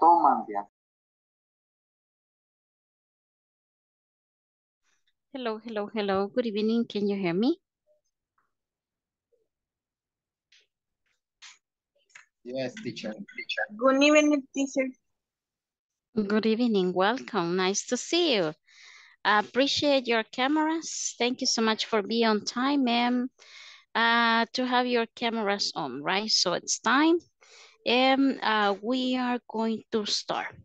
toman de Hello, hello, hello. Good evening. Can you hear me? Yes, teacher. Good evening, teacher. Good evening. Welcome. Nice to see you. I appreciate your cameras. Thank you so much for being on time, ma'am. Uh, to have your cameras on, right? So it's time. And uh, we are going to start.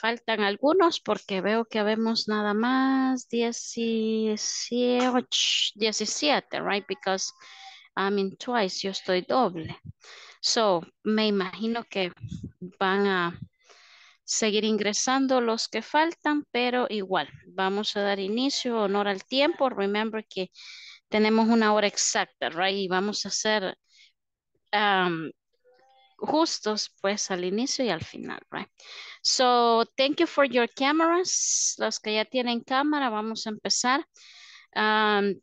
Faltan algunos porque veo que vemos nada más 17, 17, right? Because I'm in twice, yo estoy doble. So, me imagino que van a seguir ingresando los que faltan, pero igual, vamos a dar inicio, honor al tiempo. Remember que tenemos una hora exacta, right? Y vamos a hacer um, justos pues al inicio y al final, right? So, thank you for your cameras. Los que ya tienen cámara, vamos a empezar. Um,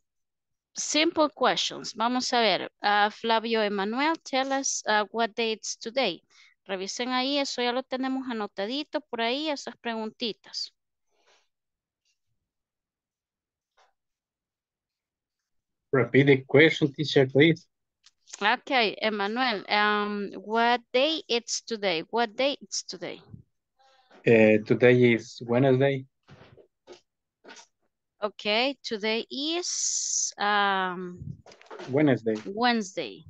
simple questions. Vamos a ver. Uh, Flavio Emanuel, tell us uh, what day it's today. Revisen ahí, eso ya lo tenemos anotadito por ahí, esas preguntitas. Repeat the question, teacher, please. Okay, Emmanuel, um, what day it's today? What day it's today? Uh, today is Wednesday. Okay, today is um, Wednesday. Wednesday.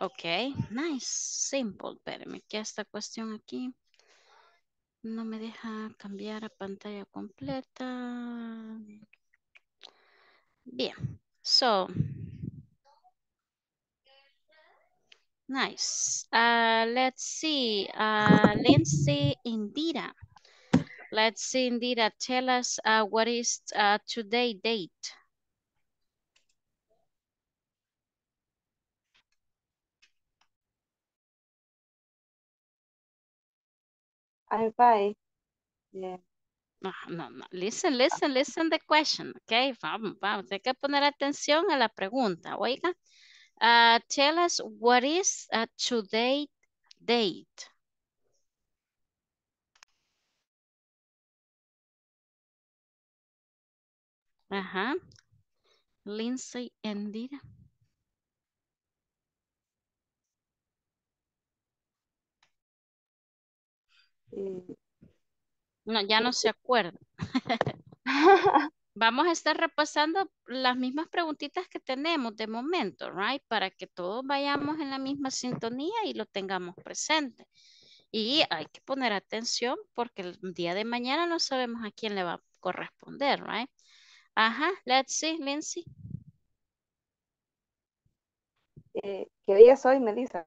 Okay, nice, simple. Espérame, que esta cuestión aquí no me deja cambiar a pantalla completa. Bien, so nice. Uh, let's see, uh, Lindsay Indira. Let's see, Indira, tell us uh, what is uh, today date? I'm fine. Yeah. No, no, no. Listen, listen, listen the question, okay? Vamos, vamos. Hay que poner atención a la pregunta. Oiga, uh, tell us what is uh, today date? Ajá. Lindsay Endira. Eh, No, ya no se acuerda. Vamos a estar repasando las mismas preguntitas que tenemos de momento, right? Para que todos vayamos en la misma sintonía y lo tengamos presente. Y hay que poner atención porque el día de mañana no sabemos a quién le va a corresponder, right? Ajá, let's see, Lindsay. eh, ¿Qué día es hoy, Melissa?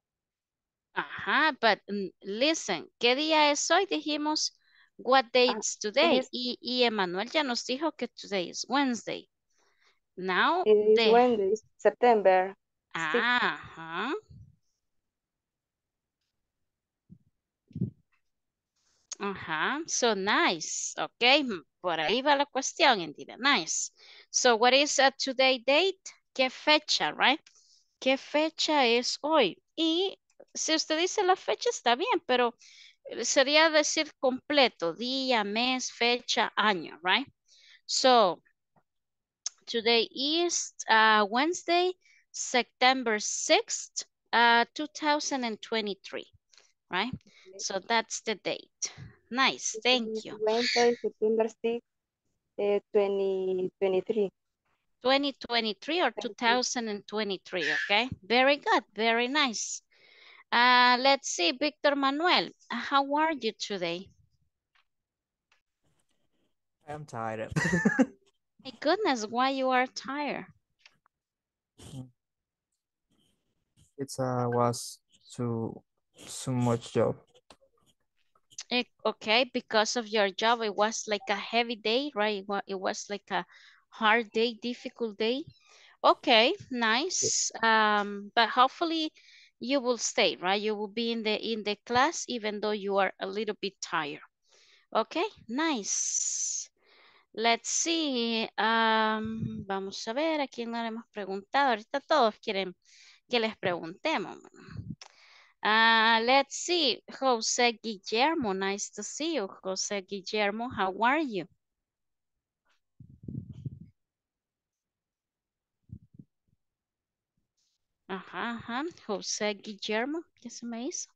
Ajá, but mm, listen, ¿qué día es hoy? Dijimos, what day Ah, is today? Y, y Emanuel ya nos dijo que today is Wednesday. Now, It is Wednesday, September. six. Ajá. Ajá, so nice, ok, por ahí va la cuestión, Indira, nice. So what is a today date? ¿Qué fecha, right? ¿Qué fecha es hoy? Y si usted dice la fecha está bien, pero sería decir completo, día, mes, fecha, año, right? So today is uh, Wednesday, September 6th, uh, 2023, right? So that's the date. Nice, thank you. Wednesday, September 6, eh, 2023. 2023 or 2023, okay? Very good, very nice. Uh, let's see, Victor Manuel, how are you today? I'm tired. My goodness, why you are tired? It uh was too so much job. Eh, Okay, because of your job, it was like a heavy day, right? It It was like a hard day, difficult day. Okay, nice. Um, but hopefully you will stay, right? You will be in the in the class even though you are a little bit tired. Okay, nice. Let's see. Um, vamos a ver a quién no le hemos preguntado. Ahorita todos quieren que les preguntemos. Uh, let's see, Jose Guillermo, nice to see you. Jose Guillermo, how are you? Ajá, ajá, José Guillermo, ¿qué se me hizo?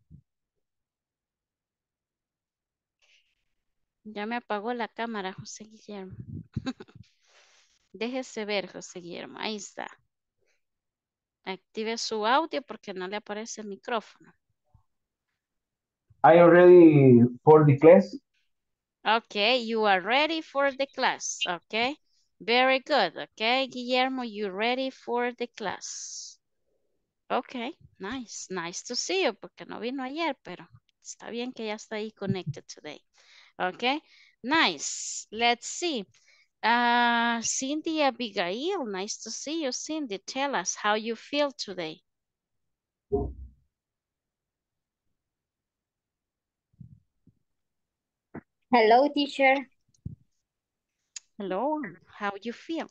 Ya me apagó la cámara, José Guillermo. Déjese ver, José Guillermo, ahí está. Active su audio porque no le aparece el micrófono. I am ready for the class. Okay, you are ready for the class, okay? Very good, okay, Guillermo, you ready for the class? Okay, nice, nice to see you, porque no vino ayer, pero está bien que ya está ahí connected today. Okay, nice. Let's see. Uh, Cindy Abigail, nice to see you, Cindy. Tell us how you feel today. Hello, teacher. Hello, how you feel?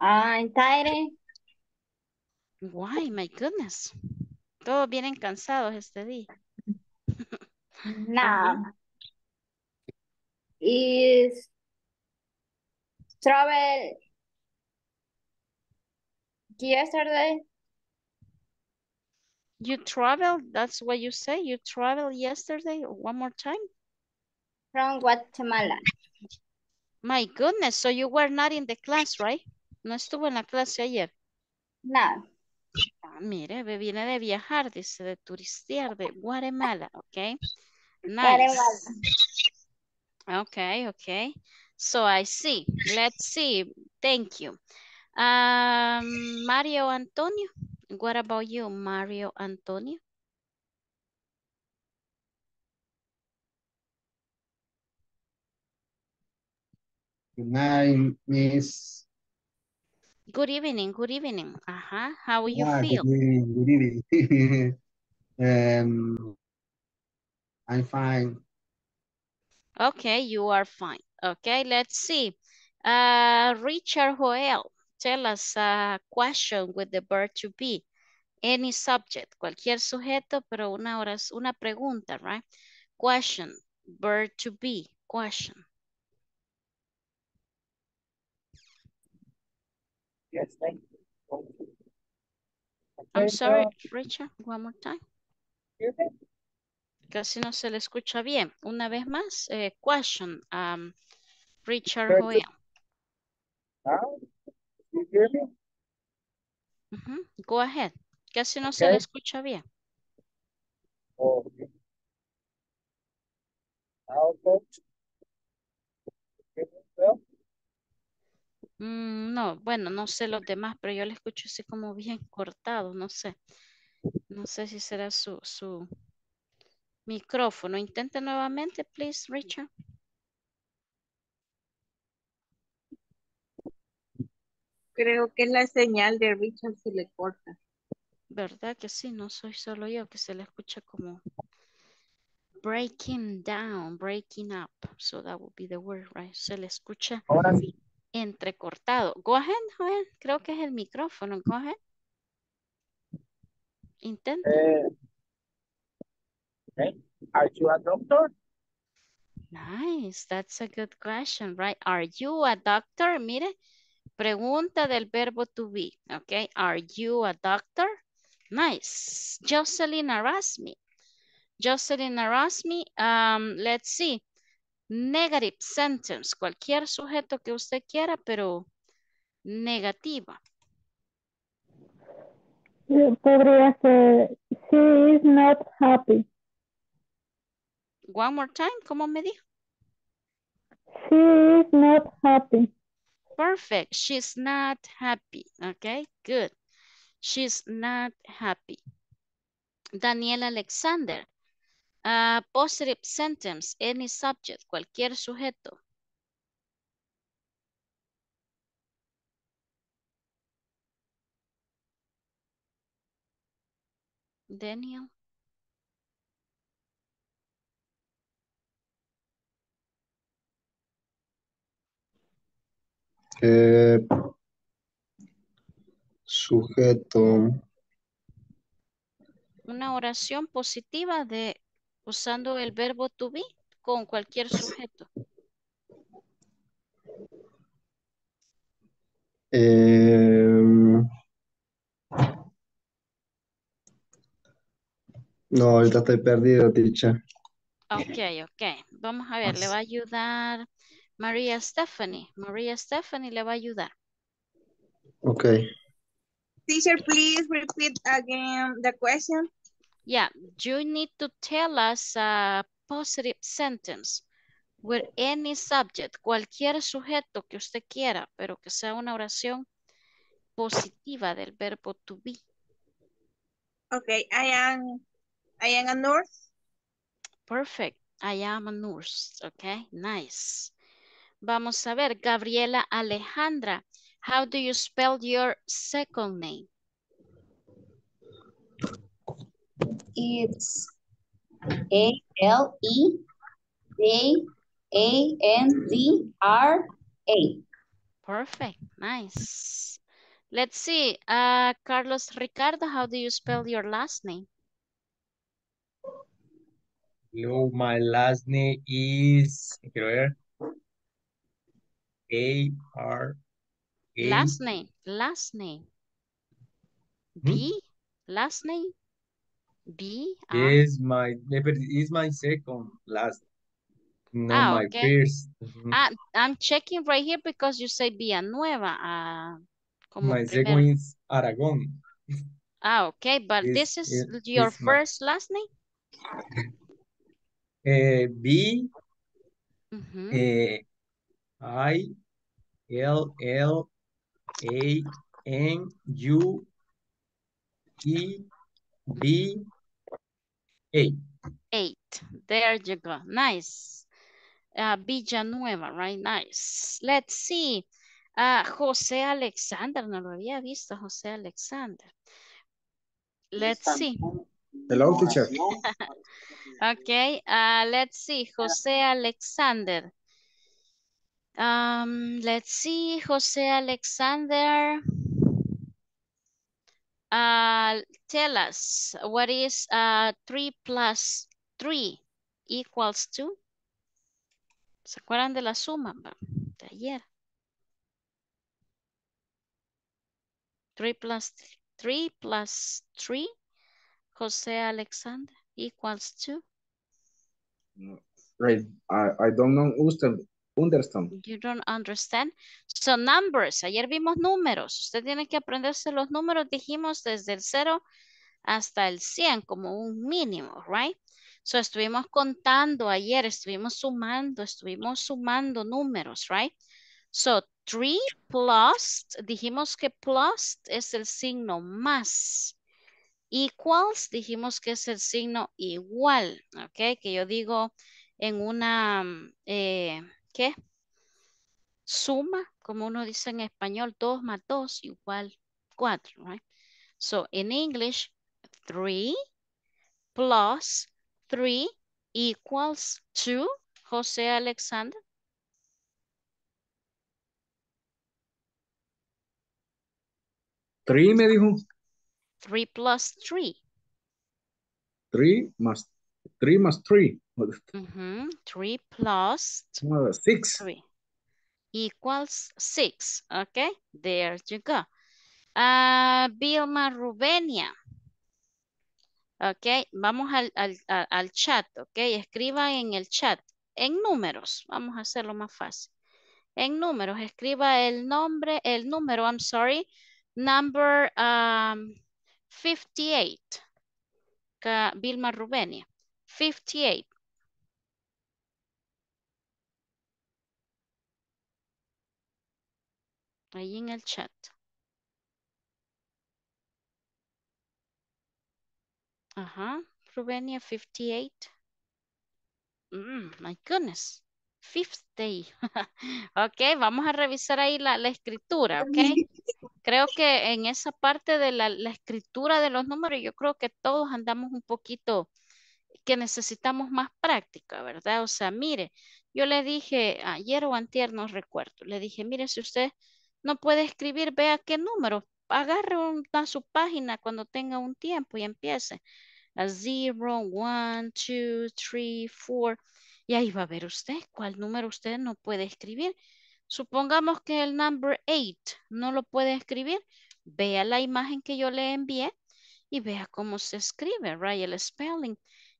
I'm tired. Why, my goodness. Todos vienen cansados este día. Now, is travel yesterday You traveled, that's what you say? You traveled yesterday? One more time? from Guatemala. My goodness, so you were not in the class, right? No estuvo en la clase ayer. No, mire, ve- viene de viajar, dice, de turistear de Guatemala, ok? Nice. Okay, okay. So I see. Let's see. Thank you. Um, Mario Antonio. What about you, Mario Antonio? Good night, Miss. Good evening, good evening. Uh-huh. How you Ah, feel? Good evening. Good evening. um, I'm fine. Okay, you are fine. Okay, let's see. Uh, Richard Joel, tell us a question with the verb to be. Any subject, cualquier sujeto, pero una hora, una pregunta, right? Question, verb to be, question. Yes, thank you. I'm Okay, sorry, uh, Richard, one more time. Casi no se le escucha bien. Una vez más, eh, question, um, Richard to- Joel. Now, you hear me? Ujú, Go ahead. Casi no se le Okay. escucha bien. Okay. Now, folks. Mm, no, bueno, no sé los demás, pero yo le escucho así como bien cortado, no sé. No sé si será su, su micrófono. Intente nuevamente, please, Richard. Creo que la señal de Richard se le corta. ¿Verdad que sí? No soy solo yo que se le escucha como breaking down, breaking up. So that would be the word, right? Se le escucha Ahora sí. Entrecortado. Go ahead, Joel. Creo que es el micrófono. Go ahead. Intenta. Eh, okay. Are you a doctor? Nice. That's a good question, right? Are you a doctor? Mire, pregunta del verbo to be. Okay. Are you a doctor? Nice. Jocelyn Arasmi. Jocelyn Arasmi. Um, let's see. Negative sentence. Cualquier sujeto que usted quiera, pero negativa. Podría ser, she is not happy. One more time. ¿Cómo me dijo? She is not happy. Perfect. She's not happy. Okay, good. She's not happy. Daniel Alexander. Uh, positive sentence, any subject, cualquier sujeto. Daniel. Eh, sujeto. una oración positiva de usando el verbo to be con cualquier sujeto. Em, no, ahorita estoy perdido, teacher. Ok, ok. Vamos a ver, le va a ayudar María Stephanie. María Stephanie le va a ayudar. Ok. Teacher, please repeat again the question. Yeah, you need to tell us a positive sentence with any subject, cualquier sujeto que usted quiera, pero que sea una oración positiva del verbo to be. Okay, I am, I am a nurse. Perfect. I am a nurse. Okay, nice. Vamos a ver, Gabriela Alejandra. How do you spell your second name? It's A L E A A N D R A. Perfect. Nice. Let's see. Uh, Carlos Ricardo, how do you spell your last name? No, my last name is, quiero ver, A R A. Last name. Last name. B. Last name. B. Is my, eh, is my second last, no Ah, my okay. first. Mhm. Ah, I'm checking right here because you say Villanueva. ah, como My primero. second is Aragon. Ah, okay, but Is- this is is- your is my- first last name? Eh, B Mhm. eh, I L L A N U E B A. Eight. There you go. Nice. Uh, Villanueva, right? Nice. Let's see. Ah, José Alexander, no lo había visto, José Alexander. Let's see. Hello, teacher. Okay, uh, let's see. José Alexander. Um, let's see, José Alexander. Uh, tell us, what is uh, 3 plus 3 equals to? ¿Se acuerdan de la suma de ayer? 3 plus 3 plus 3, José Alexander, equals to? Right. I, I don't know understand. Understand. You don't understand. So numbers, ayer vimos números. Usted tiene que aprenderse los números, dijimos desde el 0 hasta el 100 como un mínimo, right? So estuvimos contando ayer, estuvimos sumando, estuvimos sumando números, right? So 3 plus, dijimos que plus es el signo más. Equals, dijimos que es el signo igual, ¿ok? Que yo digo en una, eh, Suma, como uno dice en español, 2 más 2 igual 4, right? So in English, 3 plus 3 equals 2, José Alexander. Three me dijo. 3 plus 3. Three más, three más three. Ujú, 3 plus Uh, Six. 3 equals 6. Okay, there you go. Ah, Vilma Rubenia. Ok, vamos al, al, al chat, ok. Escriba en el chat, en números. Vamos a hacerlo más fácil. En números, escriba el nombre, el número, I'm sorry, number um, 58. Ca- Vilma Rubenia. 58. Ahí en el chat. Ajá, Rubenia 58. Mm, my goodness. 50. ok, vamos a revisar ahí la, la escritura, ok. Creo que en esa parte de la, la escritura de los números, yo creo que todos andamos un poquito que necesitamos más práctica, ¿verdad? O sea, mire, yo le dije ayer o antier, no recuerdo, le dije, mire, si usted no puede escribir, vea qué número, agarre una su página cuando tenga un tiempo y empiece. a zero, one, two, three, four. Y ahí va a ver usted cuál número usted no puede escribir. Supongamos que el number eight no lo puede escribir. Vea la imagen que yo le envié y vea cómo se escribe, right? El spelling.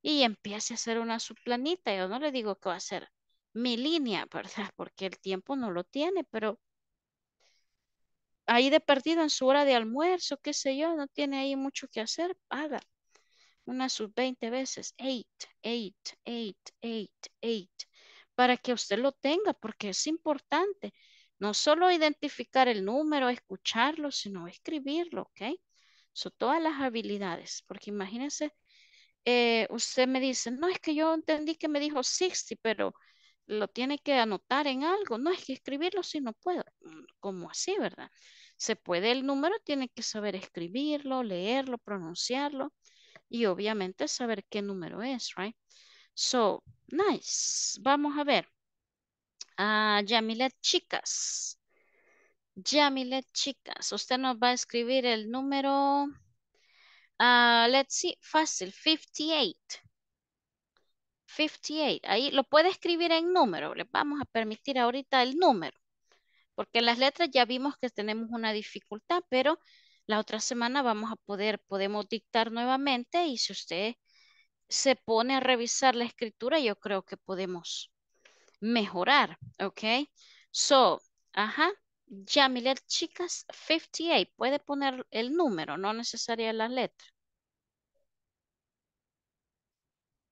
Y empiece a hacer una subplanita. Yo no le digo que va a ser mi línea, ¿verdad? Porque el tiempo no lo tiene, pero ahí de perdido en su hora de almuerzo, qué sé yo, no tiene ahí mucho que hacer, haga una sub 20 veces, 8, 8, 8, 8, 8, para que usted lo tenga, porque es importante. No solo identificar el número, escucharlo, sino escribirlo, ¿ok? Son todas las habilidades, porque imagínense, eh, usted me dice, no, es que yo entendí que me dijo 60, pero lo tiene que anotar en algo. No, es que escribirlo si no puedo. Mm, ¿Cómo así, verdad? Se puede el número, tiene que saber escribirlo, leerlo, pronunciarlo y obviamente saber qué número es, right? So, nice. Vamos a ver. Ah, Yamilet, chicas. Yamilet, chicas. Usted nos va a escribir el número. Ah, let's see, fácil, 58. 58. Ahí lo puede escribir en número. Le vamos a permitir ahorita el número. Porque las letras ya vimos que tenemos una dificultad, pero la otra semana vamos a poder, podemos dictar nuevamente y si usted se pone a revisar la escritura, yo creo que podemos mejorar, ¿ok? So, ajá, Yamilet, chicas, 58. Puede poner el número, no necesaria la letra.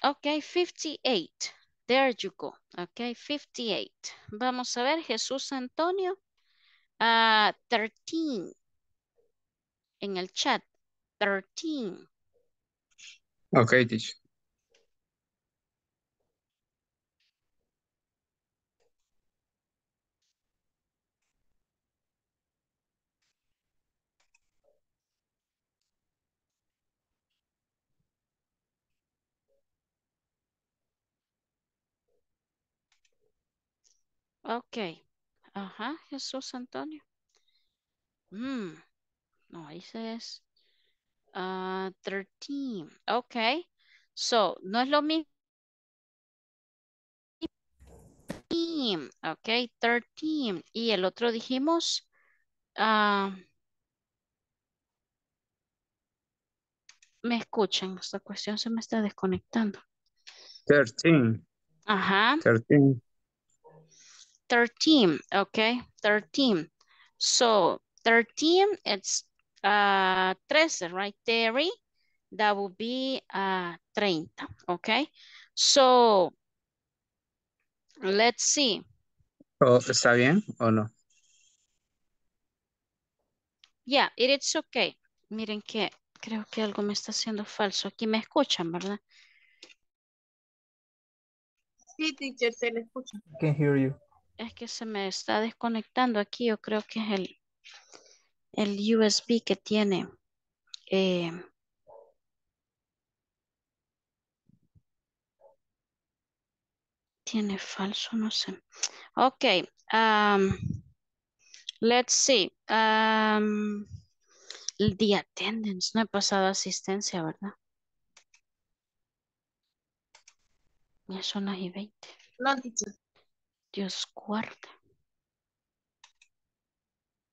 Ok, 58. There you go. Ok, 58. Vamos a ver, Jesús Antonio. Uh, 13. En el chat. 13. Okay, teacher. Ok. Ajá, Jesús Antonio. Mm, no, ahí se es. Uh, 13. Ok. So, no es lo mismo. Ok, 13. Y el otro dijimos. ah, me escuchan, esta cuestión se me está desconectando. 13. Ajá. 13. 13, okay, 13. So 13, it's uh, 13, right? 30, that would be uh, 30, okay? So let's see. Oh, ¿Está bien o no? Yeah, it is okay. Miren que creo que algo me está haciendo falso. Aquí me escuchan, ¿verdad? Sí, teacher, se le escucha. I can hear you. Es que se me está desconectando aquí. Yo creo que es el, el USB que tiene. eh, tiene falso, no sé. Ok. um, let's see. Um, the attendance. No he pasado asistencia, ¿verdad? Ya son las y 20. No, teacher. Dios guarda.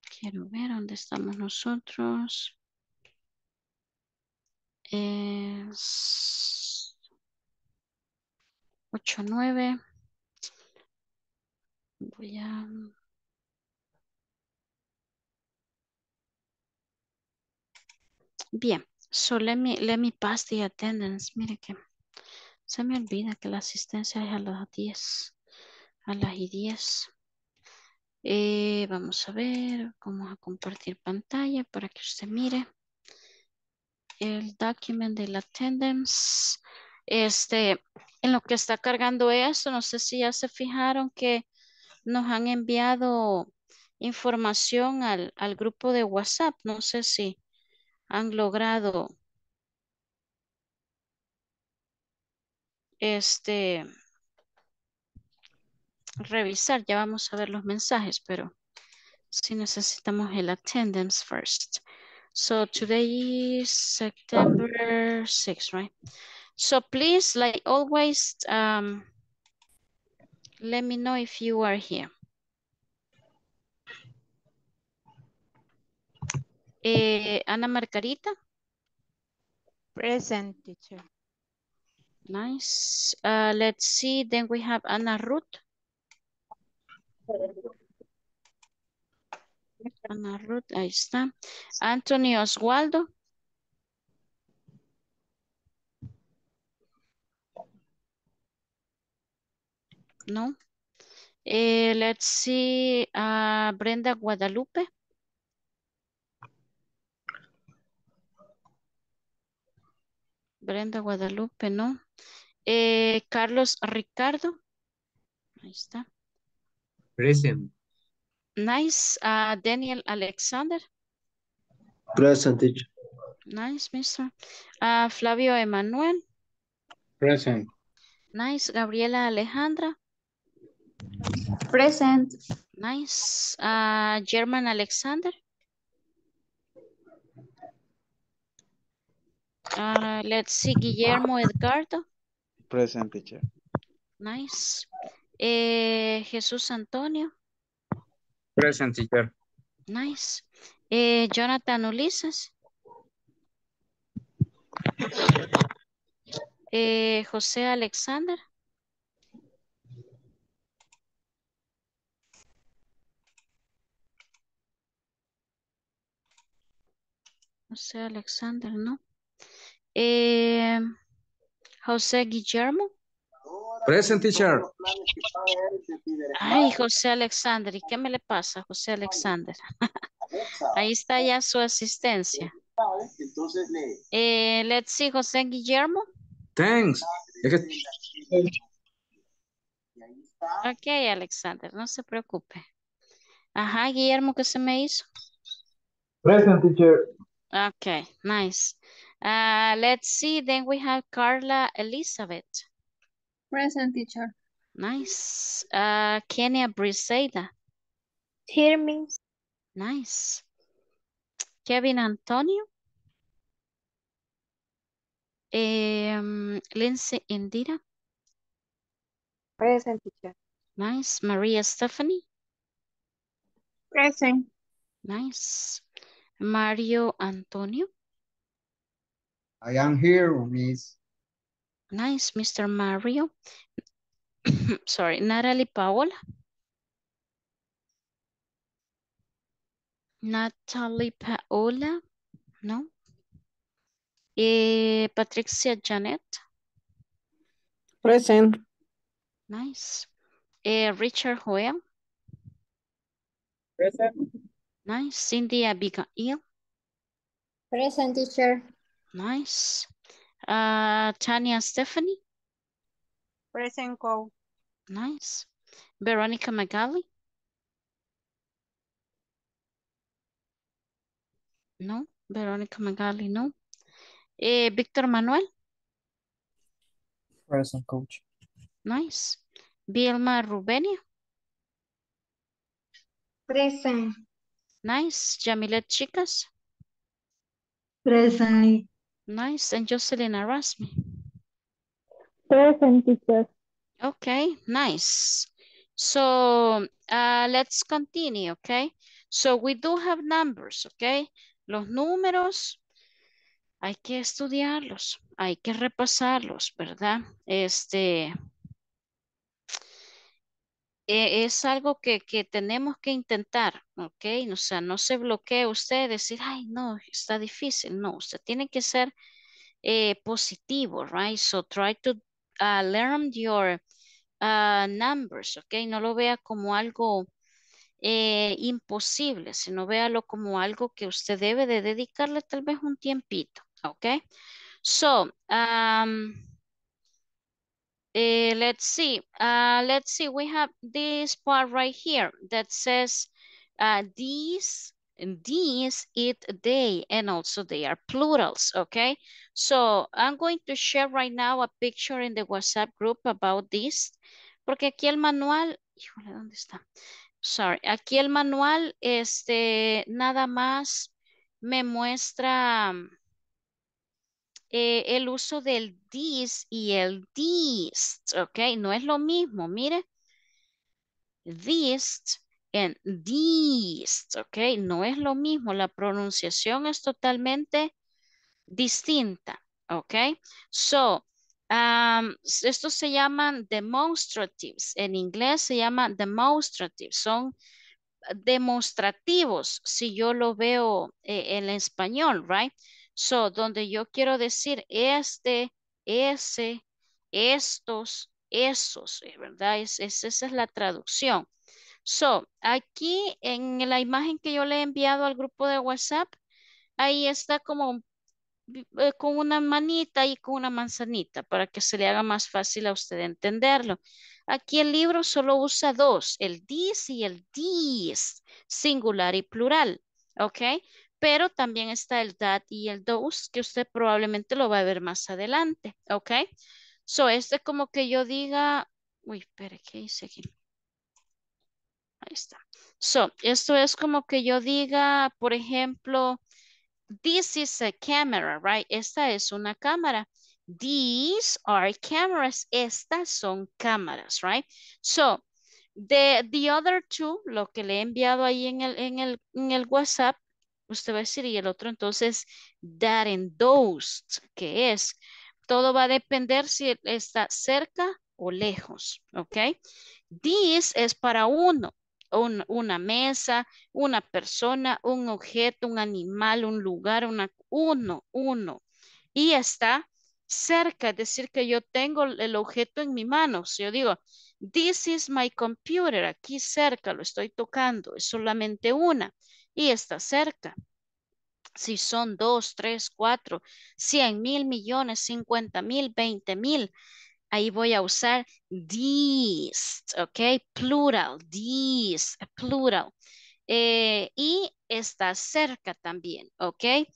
Quiero ver dónde estamos nosotros. Es 8, 9. Voy a... Bien. So let me, let me pass the attendance. Mire que se me olvida que la asistencia es a las 10. A las y 10. Eh, vamos a ver, vamos a compartir pantalla para que usted mire el document de la attendance. Este, en lo que está cargando esto, no sé si ya se fijaron que nos han enviado información al, al grupo de WhatsApp. No sé si han logrado este revisar. Ya vamos a ver los mensajes, pero sí necesitamos el attendance first. So today is September 6th, right? So please, like always, um, let me know if you are here. Eh, Ana Margarita. Present, teacher. Nice. Uh, let's see. Then we have Ana Ruth. Ana Ruth, ahí está. Anthony Oswaldo. No. Eh, let's see. Uh, Brenda Guadalupe. Brenda Guadalupe, no. Eh, Carlos Ricardo. Ahí está. Present. Nice. Uh, Daniel Alexander. Present, teacher. Nice, mister. Uh, Flavio Emanuel. Present. Nice. Gabriela Alejandra. Present. Nice. Uh, German Alexander. Uh, let's see. Guillermo Edgardo. Present, teacher. Nice. Eh, Jesús Antonio. Present, teacher. Nice. Eh, Jonathan Ulises. Eh, José Alexander. José Alexander, ¿no? Eh, José Guillermo. Present, teacher. Ay, José Alexander, ¿y qué me le pasa, José Alexander? Ahí está ya su asistencia. Eh, let's see, José Guillermo. Thanks. Ok, Alexander, no se preocupe. Ajá, Guillermo, ¿qué se me hizo? Present, teacher. Okay, nice. Uh, let's see, then we have Carla Elizabeth. Present, teacher. Nice. Uh, Kenya Briseida. Hear me. Nice. Kevin Antonio. Um, Lindsay Indira. Present, teacher. Nice. Maria Stephanie. Present. Nice. Mario Antonio. I am here, miss. Nice, Mr. Mario. Sorry, Natalie Paola. Natalie Paola. No. Eh, Patricia Janet. Present. Nice. Eh, Richard Joel. Present. Nice. Cindy Abigail. Present, teacher. Nice. Uh, Tanya Stephanie. Present call. Nice. Veronica Magali. No. Veronica Magali, no. Eh, Víctor Manuel. Present, coach. Nice. Vilma Rubenia. Present. Nice. Jamilet Chicas. Present. Nice. And Jocelyn Arasmi. Present, teacher. Okay, nice. So uh, let's continue, okay? So we do have numbers, okay? Los números hay que estudiarlos, hay que repasarlos, ¿verdad? Este e- es algo que, que tenemos que intentar, ¿ok? O sea, no se bloquee usted decir, ay, no, está difícil. No, usted tiene que ser eh, positivo, right? So try to uh, learn your uh, numbers, ¿ok? No lo vea como algo eh, imposible, sino véalo como algo que usted debe de dedicarle tal vez un tiempito, ¿ok? So, um, eh, let's see. Uh, let's see. We have this part right here that says uh, these these, it, they, and also they are plurals, okay? So I'm going to share right now a picture in the WhatsApp group about this, porque aquí el manual, híjole, ¿dónde está? Sorry, aquí el manual, este, nada más me muestra eh, el uso del this y el this, ¿ok? No es lo mismo, mire. This and this, ¿ok? No es lo mismo, la pronunciación es totalmente distinta, ¿ok? So, um, estos se llaman demonstratives. En inglés se llaman demonstratives. Son demostrativos si yo lo veo eh, en español, right? So, donde yo quiero decir este, ese, estos, esos, eh, ¿verdad? Es, esa es la traducción. So, aquí en la imagen que yo le he enviado al grupo de WhatsApp, ahí está como eh, con una manita y con una manzanita para que se le haga más fácil a usted entenderlo. Aquí el libro solo usa dos, el this y el this, singular y plural, ¿ok? Pero también está el that y el those, que usted probablemente lo va a ver más adelante, ¿ok? So, este como que yo diga, uy, espere, ¿qué hice aquí? Ahí está. So, esto es como que yo diga, por ejemplo, This is a camera, right? Esta es una cámara. These are cameras. Estas son cámaras, right? So, the, the other two, lo que le he enviado ahí en el, en el, en el WhatsApp, usted va a decir, y el otro entonces, that and those, que es, todo va a depender si está cerca o lejos, ¿ok? This es para uno una mesa, una persona, un objeto, un animal, un lugar, una, uno, uno. Y está cerca, es decir, que yo tengo el objeto en mi mano. Si yo digo, this is my computer, aquí cerca, lo estoy tocando, es solamente una y está cerca. Si son dos, tres, cuatro, cien mil millones, cincuenta mil, veinte mil, ahí voy a usar these, ¿ok? Plural, these, plural. Eh, y está cerca también, ¿ok?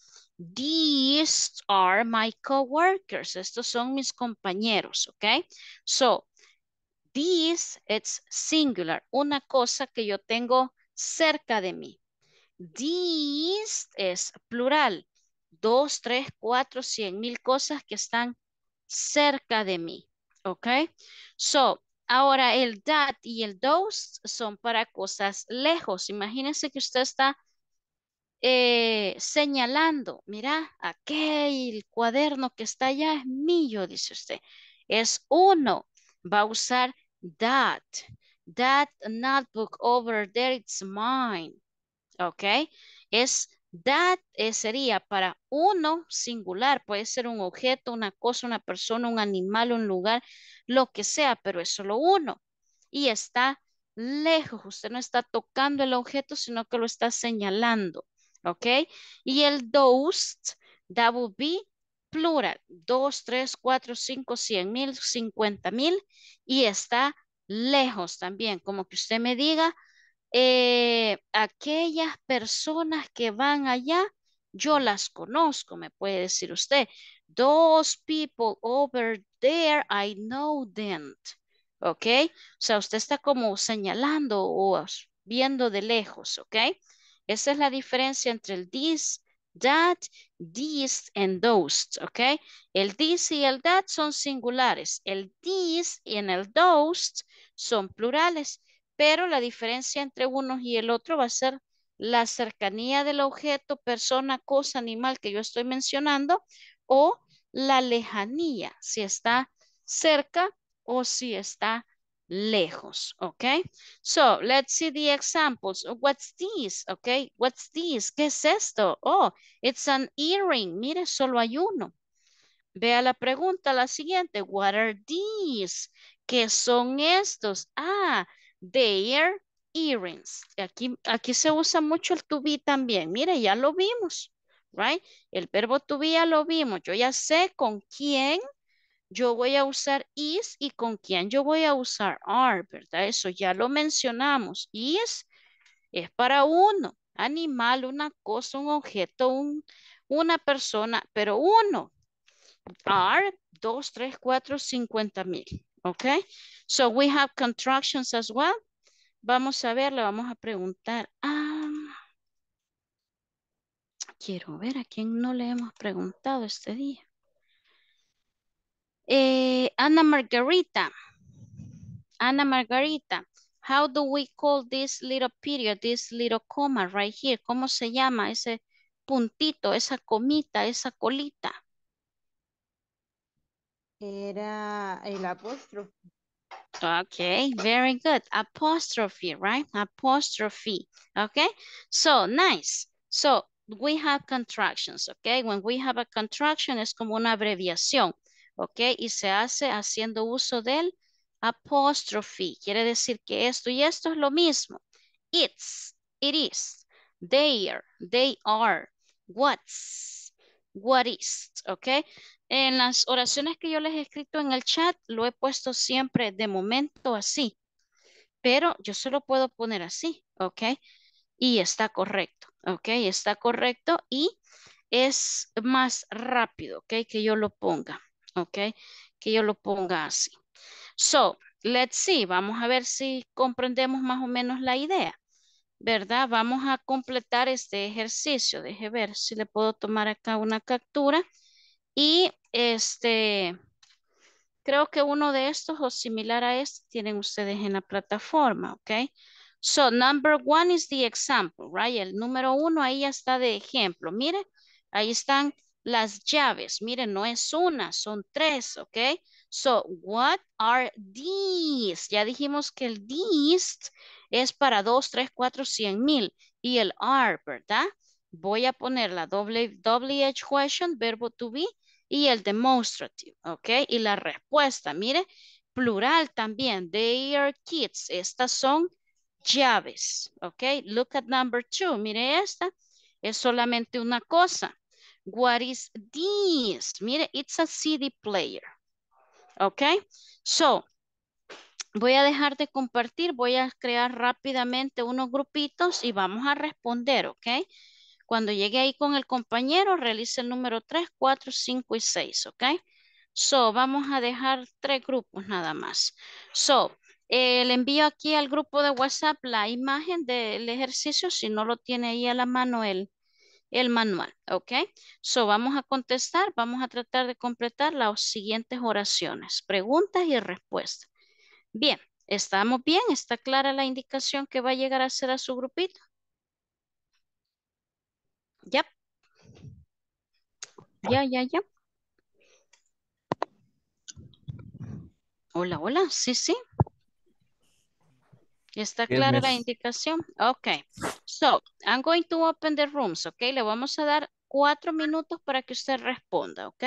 These are my coworkers. Estos son mis compañeros, ¿ok? So, these, it's singular, una cosa que yo tengo cerca de mí. These es plural. Dos, tres, cuatro, cien mil cosas que están cerca de mí. ¿Ok? So, ahora el that y el those son para cosas lejos. Imagínense que usted está eh, señalando, mira, aquel cuaderno que está allá es mío, dice usted. Es uno. Va a usar that. That notebook over there, it's mine. ¿Ok? Es That eh, sería para uno singular, puede ser un objeto, una cosa, una persona, un animal, un lugar, lo que sea, pero es solo uno. Y está lejos, usted no está tocando el objeto, sino que lo está señalando. ¿Ok? Y el those, that will be plural. Dos, tres, cuatro, cinco, cien mil, cincuenta mil. Y está lejos también, como que usted me diga, eh, aquellas personas que van allá, yo las conozco, me puede decir usted. Those people over there, I know them. ¿Ok? O sea, usted está como señalando o viendo de lejos, ¿ok? Esa es la diferencia entre el this, that, these and those, ¿ok? El this y el that son singulares. El this y el those son plurales pero la diferencia entre uno y el otro va a ser la cercanía del objeto, persona, cosa, animal que yo estoy mencionando o la lejanía, si está cerca o si está lejos, ¿ok? So, let's see the examples. What's this? ¿Ok? What's this? ¿Qué es esto? Oh, it's an earring. Mire, solo hay uno. Vea la pregunta, la siguiente. What are these? ¿Qué son estos? Ah, their earrings. Aquí, aquí se usa mucho el to be también. Mire, ya lo vimos, right? El verbo to be ya lo vimos. Yo ya sé con quién yo voy a usar is y con quién yo voy a usar are, ¿verdad? Eso ya lo mencionamos. Is es para uno, animal, una cosa, un objeto, un, una persona, pero uno. Are, dos, tres, cuatro, cincuenta mil. Okay, so we have contractions as well. Vamos a ver, le vamos a preguntar. Quiero ver a quién no le hemos preguntado este día. Eh, Ana Margarita. Ana Margarita. How do we call this little period, this little comma right here? ¿Cómo se llama ese puntito, esa comita, esa colita? Era el apóstrofe. Okay, very good. Apostrophe, right? Apostrophe. Okay, so nice. So we have contractions, okay? When we have a contraction es como una abreviación, okay? Y se hace haciendo uso del apostrophe. Quiere decir que esto y esto es lo mismo. It's, it is, they are, they are, what's, what is, okay? En las oraciones que yo les he escrito en el chat, lo he puesto siempre de momento así, pero yo solo puedo poner así, ¿ok? Y está correcto, ¿ok? Está correcto y es más rápido, ¿ok? Que yo lo ponga, ¿ok? Que yo lo ponga así. So, let's see, vamos a ver si comprendemos más o menos la idea, ¿verdad? Vamos a completar este ejercicio. Deje ver si le puedo tomar acá una captura. Y este, creo que uno de estos o similar a este tienen ustedes en la plataforma, ¿ok? So, number one is the example, right? El número uno ahí ya está de ejemplo. Mire, ahí están las llaves. Mire, no es una, son tres, ¿ok? So, what are these? Ya dijimos que el these es para dos, tres, cuatro, cien mil. Y el are, ¿verdad? Voy a poner la doble, edge question, verbo to be, y el demonstrative, ¿ok? Y la respuesta, mire, plural también, they are kids, estas son llaves, ¿ok? Look at number two, mire esta, es solamente una cosa. What is this? Mire, it's a CD player, ¿ok? So, voy a dejar de compartir, voy a crear rápidamente unos grupitos y vamos a responder, ¿ok? Cuando llegue ahí con el compañero, realice el número 3, 4, 5 y 6, ¿ok? So, vamos a dejar tres grupos nada más. So, eh, le envío aquí al grupo de WhatsApp la imagen del ejercicio, si no lo tiene ahí a la mano el, el manual, ¿ok? So, vamos a contestar, vamos a tratar de completar las siguientes oraciones, preguntas y respuestas. Bien, ¿estamos bien? ¿Está clara la indicación que va a llegar a hacer a su grupito? Yep. Ya, ya, ya. Hola, hola. Sí, sí. ¿Está Yes, clara la indicación? Ok. So, I'm going to open the rooms, ok. Le vamos a dar cuatro minutos para que usted responda, ok.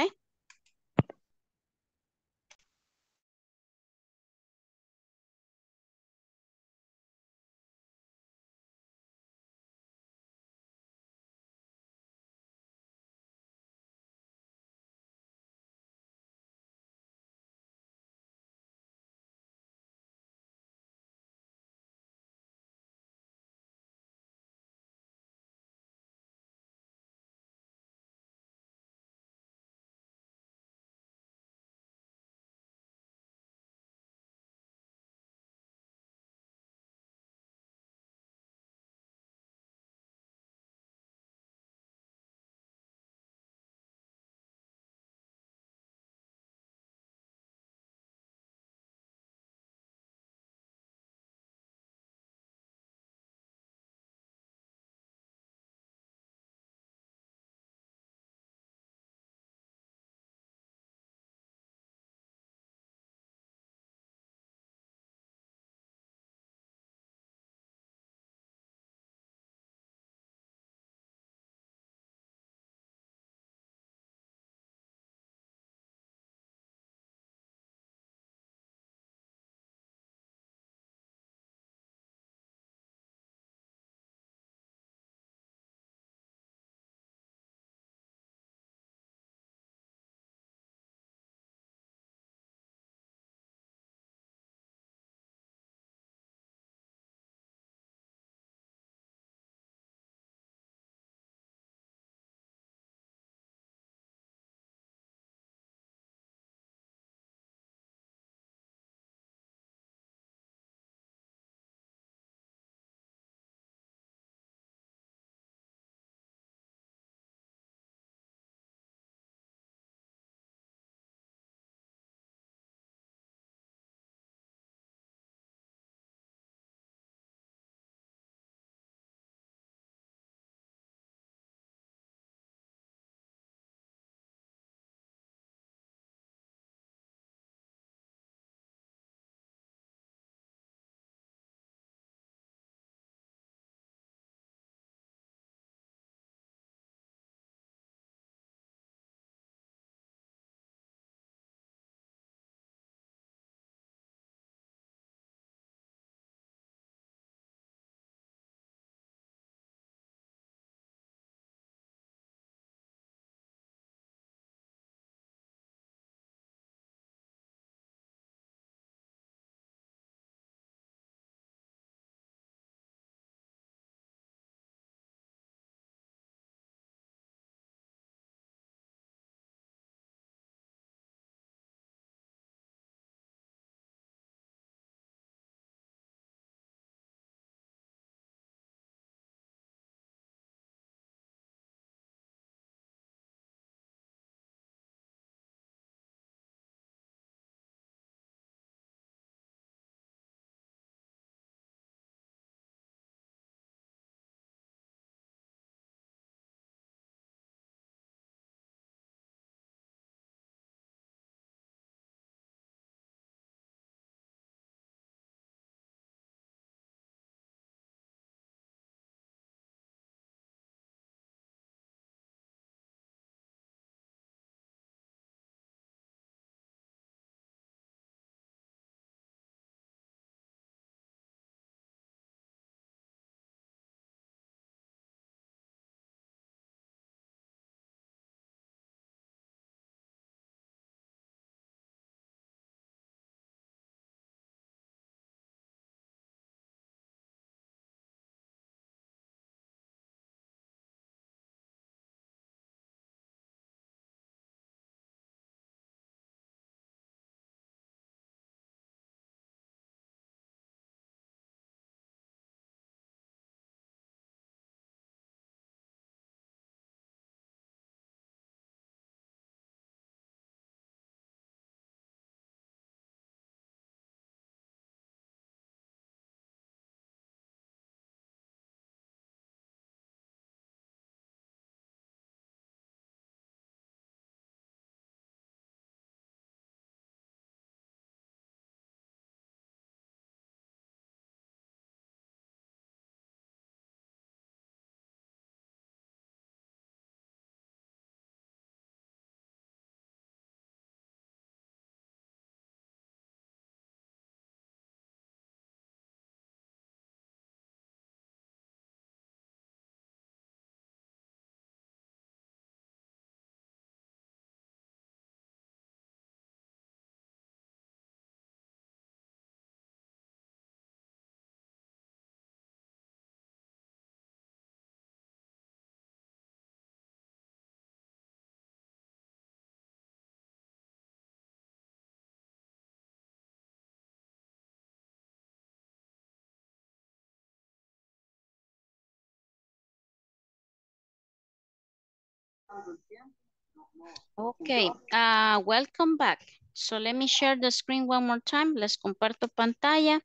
Okay, uh, welcome back. So let me share the screen one more time. Les comparto pantalla.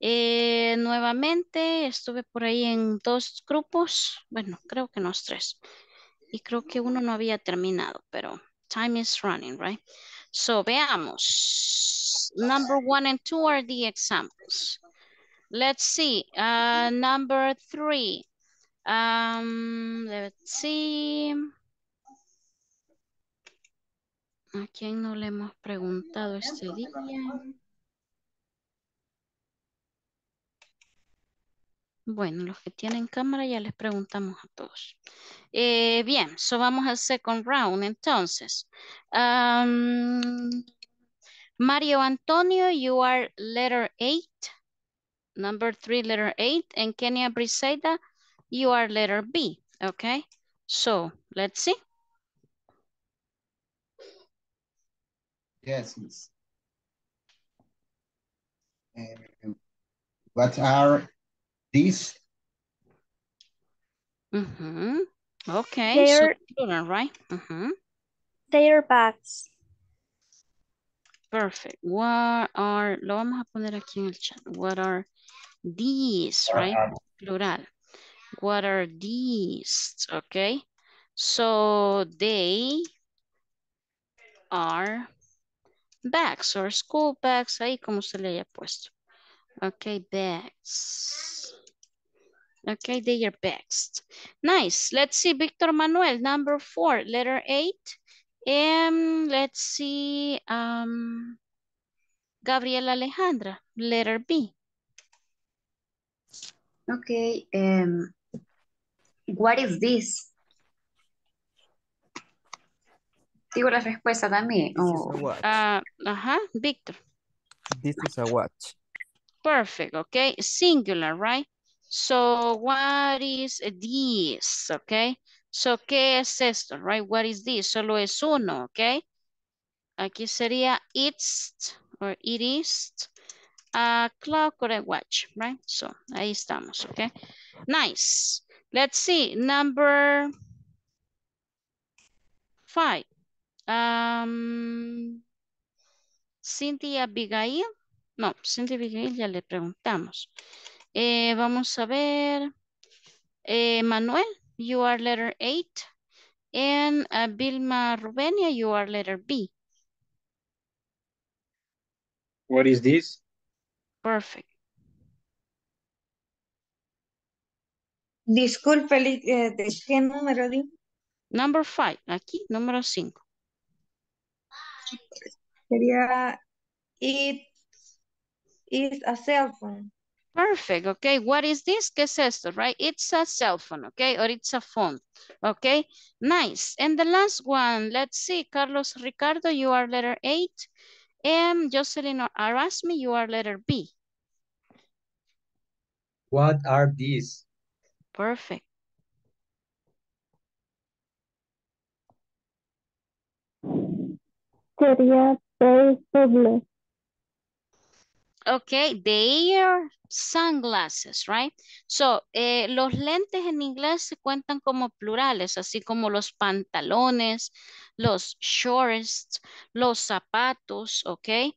Eh, nuevamente estuve por ahí en dos grupos. Bueno, creo que no tres. Y creo que uno no había terminado, pero time is running, right? So veamos. Number one and two are the examples. Let's see. Uh, number three. Um, let's see. ¿A quién no le hemos preguntado este día? Bueno, los que tienen cámara ya les preguntamos a todos. Eh, bien, so vamos al second round entonces. Mario Antonio, you are letter eight. Number three, letter eight. And Kenya Briseida, you are letter B. Okay, so let's see. Yes, miss. Um, what are these? Mm-hmm. Okay, so They're- plural, right? Mm-hmm. Their bags. Perfect. What are, lo vamos a poner aquí en el chat. What are these, right? Plural. What are these? Okay. So they are bags or school bags, ahí como se le haya puesto. Okay, bags. Okay, they are bags. Nice. Let's see, Victor Manuel, number four, letter eight. And let's see, um, Gabriela Alejandra, letter B. Okay. Um, what is this? Digo la respuesta también. This is o- a watch. Ah, ajá, Victor. This is a watch. Perfect, okay? Singular, right? So, what is this, okay? So, ¿qué es esto, right? What is this? Solo es uno, okay? Aquí sería it's or it is a clock or a watch, right? So, ahí estamos, okay? Nice. Let's see, number five. Um, Cynthia Abigail. No, Cynthia Abigail ya le preguntamos. Eh, vamos a ver. Eh, Manuel, you are letter 8. And uh, Vilma Rubenia, you are letter B. What is this? Perfect. Disculpe, li- eh, ¿de qué número di? Number 5, aquí, número 5. Sería it is a cell phone. Perfect, okay. What is this? ¿Qué es esto, right? It's a cell phone, okay? Or it's a phone, okay? Nice. And the last one, let's see. Carlos Ricardo, you are letter 8. And Jocelyn Arasmi, you are letter B. What are these? Perfect. Sería doble. Okay, they are sunglasses, right? So, eh, los lentes en inglés se cuentan como plurales, así como los pantalones, los shorts, los zapatos, ok?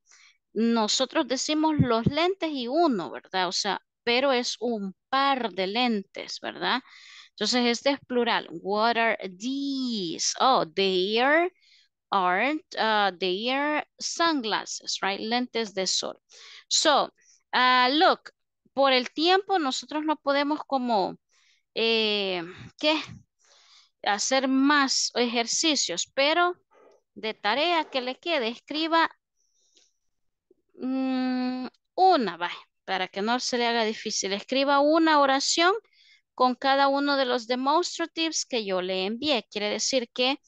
Nosotros decimos los lentes y uno, ¿verdad? O sea, pero es un par de lentes, ¿verdad? Entonces, este es plural. What are these? Oh, they are aren't, uh, they are sunglasses, right? Lentes de sol. So, uh, look, por el tiempo nosotros no podemos como, eh, ¿qué? Hacer más ejercicios, pero de tarea que le quede, escriba mm, una, vaya, para que no se le haga difícil. Escriba una oración con cada uno de los demonstratives que yo le envié. Quiere decir que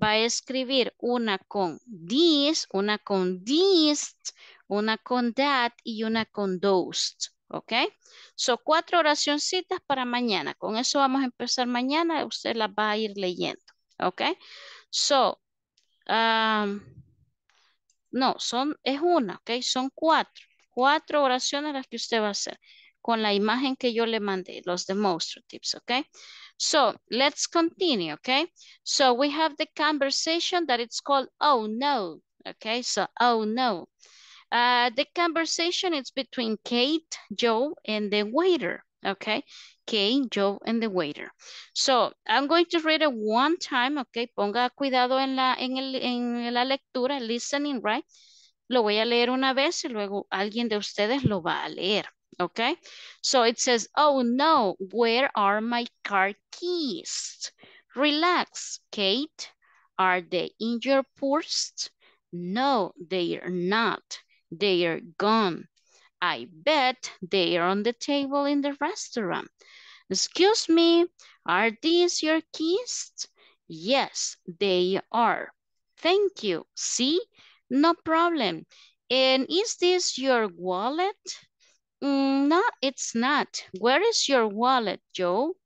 va a escribir una con this, una con this, una con that y una con those. ¿Ok? Son cuatro oracioncitas para mañana. Con eso vamos a empezar mañana. Usted las va a ir leyendo. ¿Ok? So, um, no, son, es una, ¿ok? Son cuatro. Cuatro oraciones las que usted va a hacer con la imagen que yo le mandé, los demonstratives, ¿ok? So let's continue, okay? So we have the conversation that it's called, oh no, okay? So, oh no. Uh, the conversation is between Kate, Joe, and the waiter, okay? Kate, Joe, and the waiter. So, I'm going to read it one time, okay? Ponga cuidado en la, en, el, en la lectura, listening, right? Lo voy a leer una vez y luego alguien de ustedes lo va a leer, okay? So, it says, oh no, where are my car keys? Relax, Kate. Are they in your purse? No, they are not. They are gone. I bet they are on the table in the restaurant. Excuse me, are these your keys? Yes, they are. Thank you. See? No problem. And is this your wallet? Mm, no, it's not. Where is your wallet, Joe?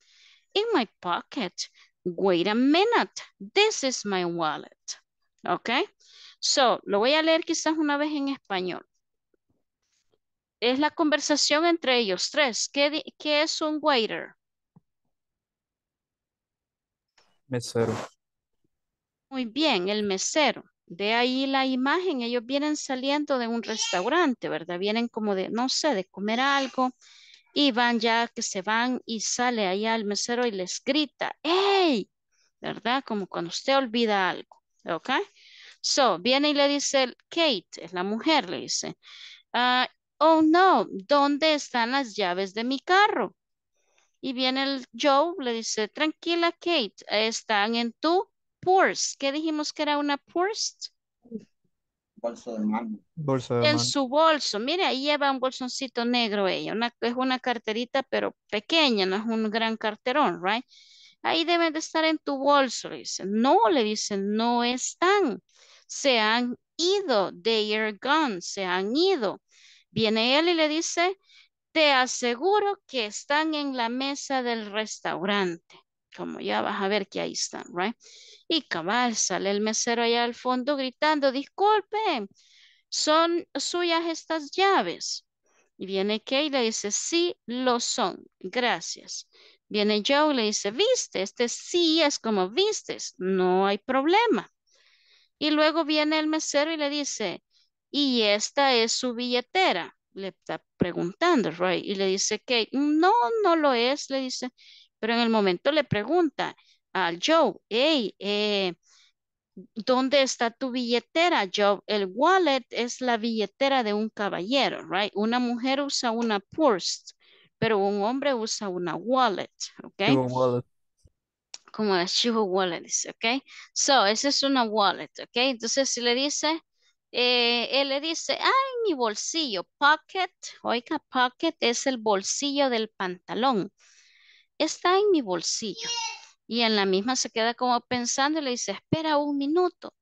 In my pocket. Wait a minute. This is my wallet. Okay? So, lo voy a leer quizás una vez en español. Es la conversación entre ellos tres. ¿Qué, qué es un waiter? Mesero. Muy bien, el mesero. De ahí la imagen, ellos vienen saliendo de un restaurante, ¿verdad? Vienen como de, no sé, de comer algo y van ya que se van y sale allá el mesero y les grita, ¡Hey! ¿Verdad? Como cuando usted olvida algo, ¿ok? So, viene y le dice, Kate, es la mujer, le dice, ah, oh no, ¿dónde están las llaves de mi carro? Y viene el Joe, le dice, tranquila Kate, están en tu purse. ¿Qué dijimos que era una purse? Bolso de mano. De En mano. su bolso. Mire, ahí lleva un bolsoncito negro ella. Una, es una carterita, pero pequeña, no es un gran carterón, right? Ahí deben de estar en tu bolso, le dice. No, le dice, no están. Se han ido. They are gone. Se han ido. Viene él y le dice, te aseguro que están en la mesa del restaurante. Como ya vas a ver que ahí están, right? Y cabal, sale el mesero allá al fondo gritando, disculpen, ¿son suyas estas llaves? Y viene Kay y le dice, sí, lo son, gracias. Viene Joe y le dice, viste, este sí es como vistes, no hay problema. Y luego viene el mesero y le dice, y esta es su billetera. Le está preguntando, right? Y le dice Kate, no, no lo es, le dice. Pero en el momento le pregunta al Joe, hey, eh, ¿dónde está tu billetera, Joe? El wallet es la billetera de un caballero, right? Una mujer usa una purse, pero un hombre usa una wallet, ¿ok? Tengo un wallet. como la Chivo Wallet, dice, ¿ok? So, esa es una wallet, ¿ok? Entonces, si le dice, eh, él le dice, ay, mi bolsillo, pocket, oiga, pocket es el bolsillo del pantalón. Está en mi bolsillo. Y en la misma se queda como pensando y le dice, espera un minuto.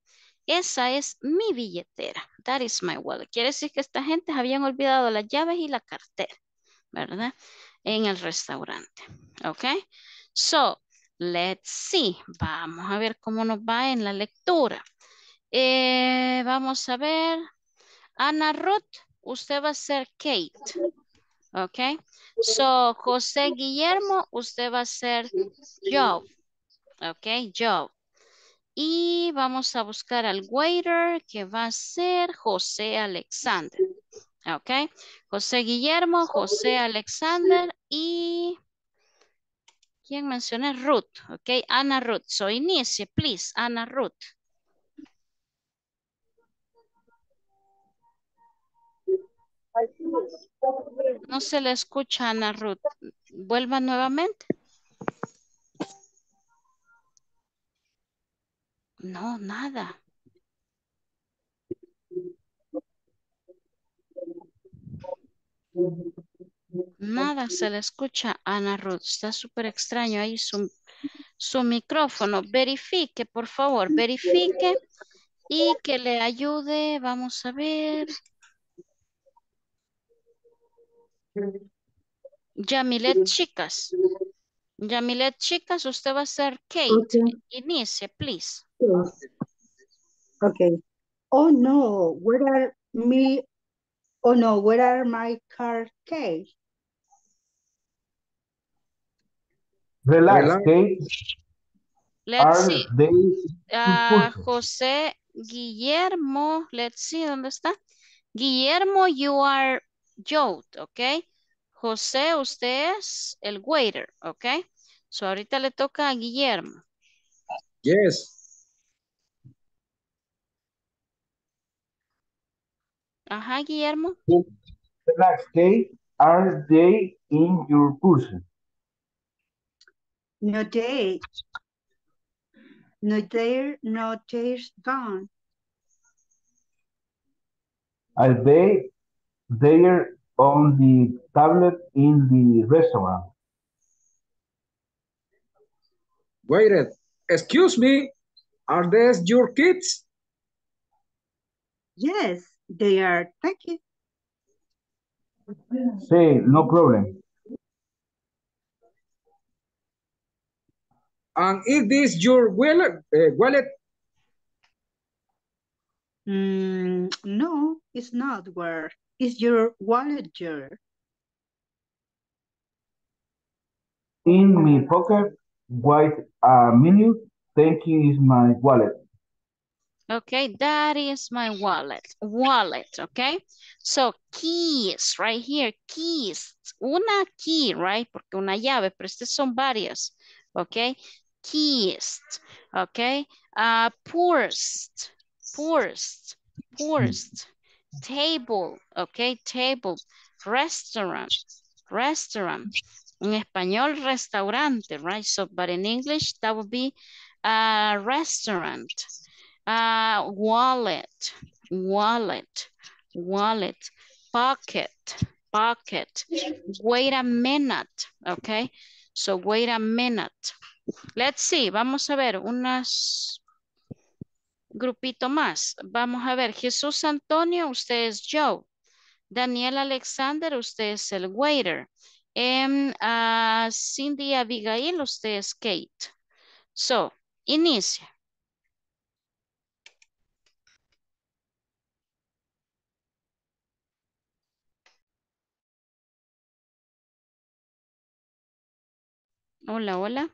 Esa es mi billetera. That is my wallet. Quiere decir que esta gente habían olvidado las llaves y la cartera, ¿verdad? En el restaurante. ¿Ok? So, let's see. Vamos a ver cómo nos va en la lectura. Eh, vamos a ver. Ana Ruth, usted va a ser Kate. ¿Ok? So, José Guillermo, usted va a ser Joe. ¿Ok? Joe. Y vamos a buscar al waiter que va a ser José Alexander. ¿Ok? José Guillermo, José Alexander y... ¿Quién mencioné? Ruth. ¿Ok? Ana Ruth. So, inicie, please. Ana Ruth. No se le escucha, Ana Ruth. Vuelva nuevamente. No, nada. Nada se le escucha, Ana Ruth. Está súper extraño ahí su, su micrófono. Verifique, por favor, verifique y que le ayude. Vamos a ver. Yamilet, chicas. Yamilet, chicas, usted va a ser Kate. Okay. Inicie, please. Yes. Okay. Oh no, where are me? Oh no, where are my car keys? Relax, Relax. okay? Let's Are see. they Ah? José Guillermo, let's see, ¿dónde está? Guillermo, you are Joe, ¿ok? José, usted es el waiter, ¿ok? So ahorita le toca a Guillermo. Yes. Ajá, Guillermo. Relax, okay? Are they in your person? No they. No there, no there's gone. Are they there on the tablet in the restaurant? Wait, excuse me. Are these your kids? Yes, they are. Thank you. Say, no problem. And is this your wallet? Uh, wallet? Mm, no, it's not where. Is your wallet there? In my pocket, wait a minute. Thank you is my wallet. Okay, that is my wallet. Wallet, okay? So keys, right here, keys. Una key, right? Porque una llave, pero estas son varias, okay? Keys, okay? Uh, purse, purse, purse. Table, okay? Table. Restaurant, restaurant. En español, restaurante, right? So, but in English, that would be a restaurant. Uh, wallet, wallet, wallet, pocket, pocket. Wait a minute, okay? So wait a minute. Let's see, vamos a ver unas grupito más. Vamos a ver, Jesús Antonio, usted es Joe. Daniel Alexander, usted es el waiter. Em, Cindy Abigail, usted es Kate. So, inicia. Hola, hola.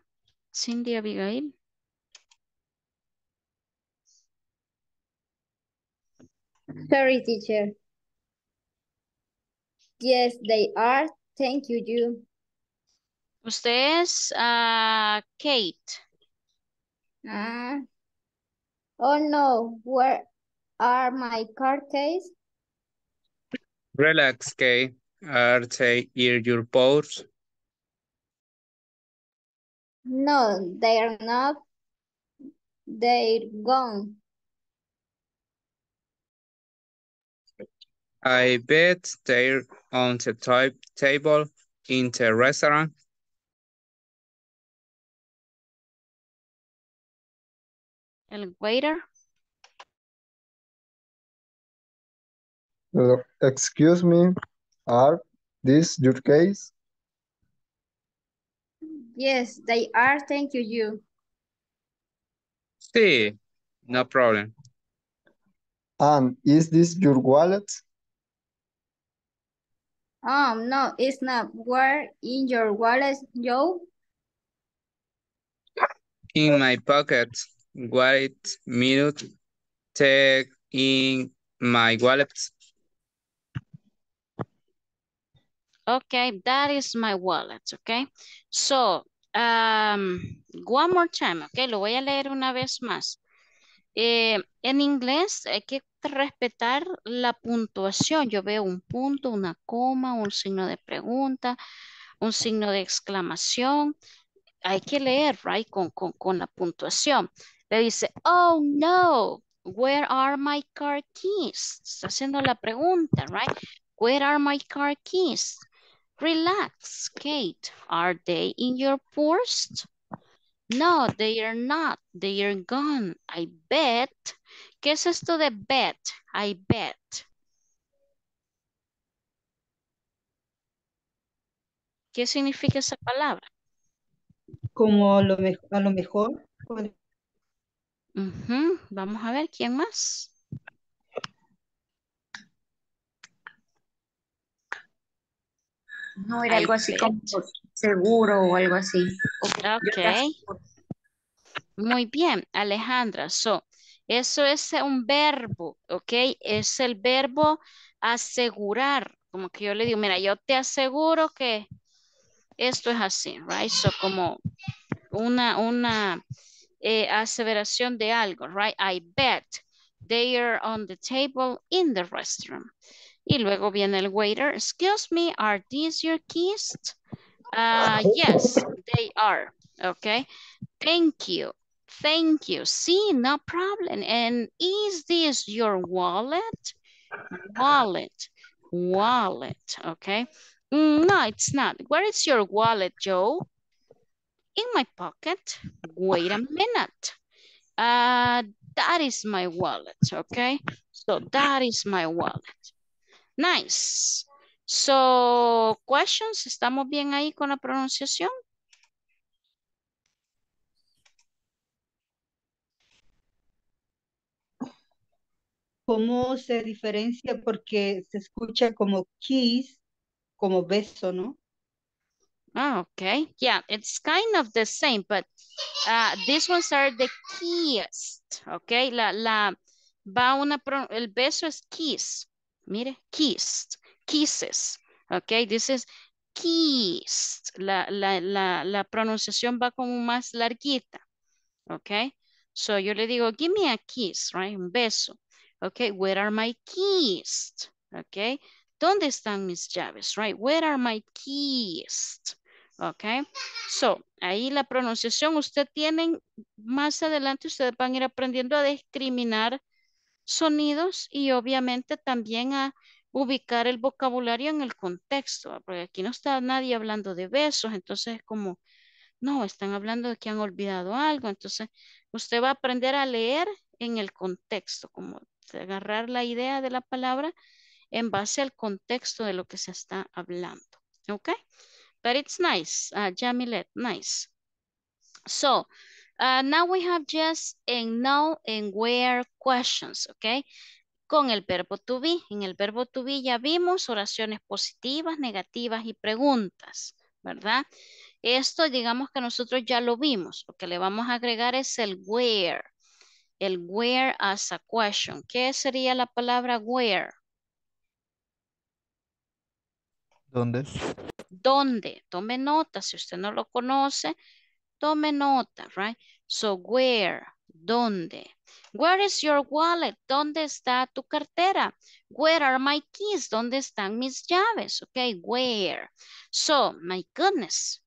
Cindy Abigail. Sorry, teacher. Yes, they are. Thank you, you. Usted es ah, Kate. Ah. Oh no, where are my car keys? Relax, Kay. Are they in your purse? No, they are not. They're gone. I bet they're on the type table in the restaurant. El waiter. Uh, excuse me, are this your case? Yes, they are. Thank you, you. Sí, no problem. And is this your wallet? Um, no, it's not. Where in your wallet, Joe? In my pocket. Wait minute. Take in my wallet. Okay, that is my wallet, okay? So, um, one more time, okay? Lo voy a leer una vez más. Eh, en inglés hay que respetar la puntuación. Yo veo un punto, una coma, un signo de pregunta, un signo de exclamación. Hay que leer, right, con, con, con la puntuación. Le dice, oh no, where are my car keys? Está haciendo la pregunta, right? Where are my car keys? Relax, Kate. Are they in your purse? No, they are not. They are gone. I bet. ¿Qué es esto de bet? I bet. ¿Qué significa esa palabra? Como lo me- a lo mejor. Vamos a ver quién más. No era I algo así bet. como seguro o algo así. Ok. Muy bien, Alejandra. So, eso es un verbo, ¿ok? Es el verbo asegurar. Como que yo le digo, mira, yo te aseguro que esto es así, right? So, como una, una eh, aseveración de algo, right? I bet they are on the table in the restaurant. Y luego viene el waiter. Excuse me, are these your keys? Uh, yes, they are. Okay. Thank you. Thank you. See, no problem. And is this your wallet? Wallet. Wallet. Okay. No, it's not. Where is your wallet, Joe? In my pocket. Wait a minute. Uh, that is my wallet. Okay. So that is my wallet. Nice. So, questions, ¿estamos bien ahí con la pronunciación? ¿Cómo se diferencia? Porque se escucha como kiss, como beso, ¿no? Ah, okay. Yeah, it's kind of the same, but uh, these ones are the kissed, okay? La, la, va una, el beso es kiss. Mire, kissed, kisses, okay? This is kissed. La, la, la, la pronunciación va como más larguita, okay? So yo le digo, give me a kiss, right? Un beso. Okay, where are my keys? Okay, ¿dónde están mis llaves? Right, where are my keys? Okay, so ahí la pronunciación usted tienen, más adelante ustedes van a ir aprendiendo a discriminar sonidos y obviamente también a ubicar el vocabulario en el contexto, porque aquí no está nadie hablando de besos, entonces es como, no, están hablando de que han olvidado algo, entonces usted va a aprender a leer en el contexto, como agarrar la idea de la palabra en base al contexto de lo que se está hablando. Okay? But it's nice, uh, Jamilet, nice. So, uh, now we have just and now and where questions, okay? Con el verbo to be. En el verbo to be ya vimos oraciones positivas, negativas y preguntas, ¿verdad? Esto digamos que nosotros ya lo vimos. Lo que le vamos a agregar es el where. El where as a question. ¿Qué sería la palabra where? ¿Dónde? ¿Dónde? Tome nota. Si usted no lo conoce, tome nota, right? So where? ¿Dónde? Where is your wallet? ¿Dónde está tu cartera? Where are my keys? ¿Dónde están mis llaves? Okay, where? So, my goodness.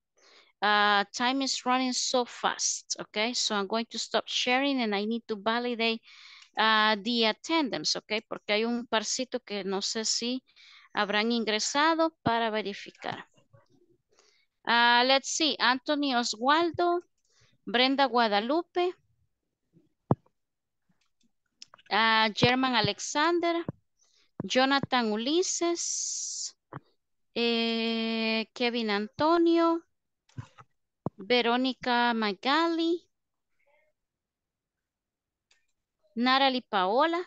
Uh, time is running so fast, okay? So I'm going to stop sharing and I need to validate uh, the attendance, okay? Porque hay un parcito que no sé si habrán ingresado para verificar. Uh, let's see, Anthony Oswaldo, Brenda Guadalupe, uh, German Alexander, Jonathan Ulises, eh, Kevin Antonio, Verónica Magali, Natalie Paola.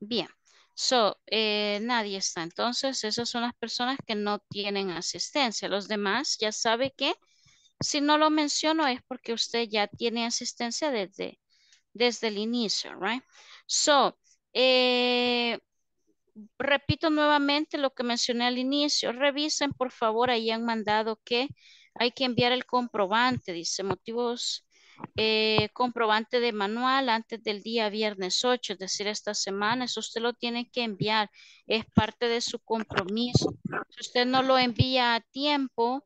Bien, so, eh, nadie está. Entonces, esas son las personas que no tienen asistencia. Los demás ya sabe que si no lo menciono es porque usted ya tiene asistencia desde, desde el inicio, right? So, eh, repito nuevamente lo que mencioné al inicio. Revisen, por favor, ahí han mandado que hay que enviar el comprobante, dice motivos, eh, comprobante de manual antes del día viernes 8, es decir, esta semana. Eso usted lo tiene que enviar, es parte de su compromiso. Si usted no lo envía a tiempo,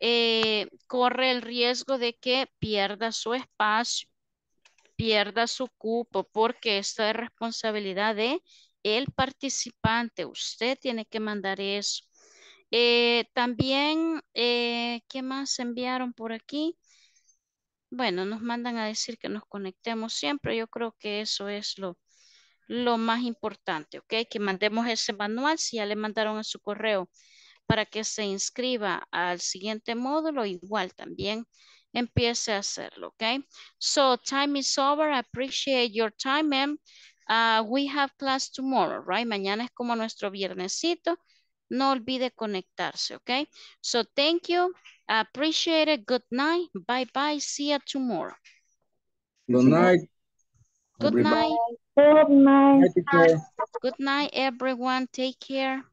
eh, corre el riesgo de que pierda su espacio, pierda su cupo, porque esta es responsabilidad de el participante. Usted tiene que mandar eso. Eh, también, eh, ¿qué más enviaron por aquí? Bueno, nos mandan a decir que nos conectemos siempre. Yo creo que eso es lo, lo más importante, ¿ok? Que mandemos ese manual si ya le mandaron a su correo para que se inscriba al siguiente módulo, igual también empiece a hacerlo, ¿ok? So, time is over. I appreciate your time, and uh, we have class tomorrow, right? Mañana es como nuestro viernesito. no olvide conectarse, ¿ok? So thank you, appreciate it, good night, bye bye, see you tomorrow. Good night. Good everybody. night. Good night. Good night, everyone. Take care.